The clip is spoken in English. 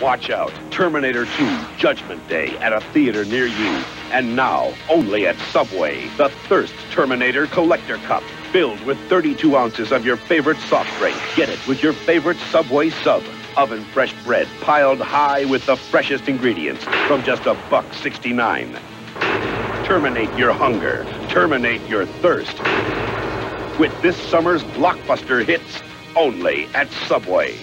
Watch out. Terminator 2 Judgment Day at a theater near you. And now, only at Subway, the Thirst Terminator Collector Cup. Filled with 32 ounces of your favorite soft drink. Get it with your favorite Subway sub. Oven fresh bread piled high with the freshest ingredients from just a buck 69. Terminate your hunger. Terminate your thirst. With this summer's blockbuster hits only at Subway.